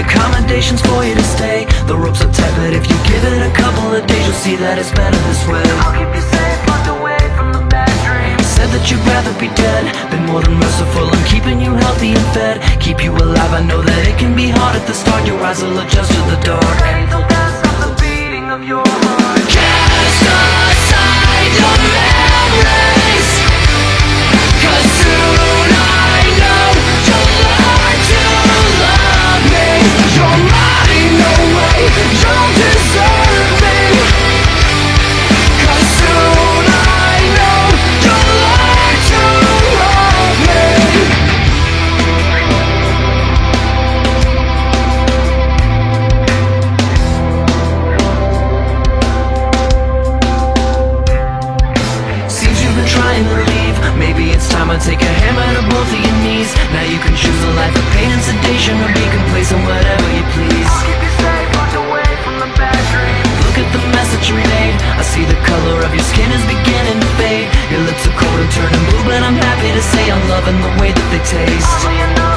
accommodations for you to stay. The ropes are tight, but if you give it a couple of days. You'll see that it's better this way. I'll keep you safe, locked away from the bad dreams. Said that you'd rather be dead Been more than merciful, I'm keeping you healthy and fed. Keep you alive, I know that it can be hard at the start. Your eyes will adjust to the dark. Save the rest of the beating of your heart. Maybe it's time I take a hammer to both of your knees. Now you can choose a life of pain and sedation Or be complacent, whatever you please. I'll keep you safe, locked away from the bad dreams. Look at the mess that you made. I see the color of your skin is beginning to fade. Your lips are cold and turning blue But I'm happy to say I'm loving the way that they taste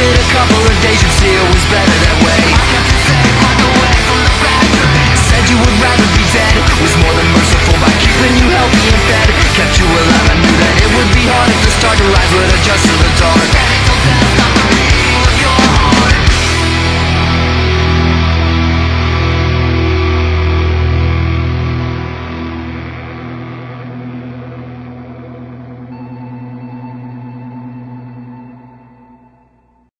it a couple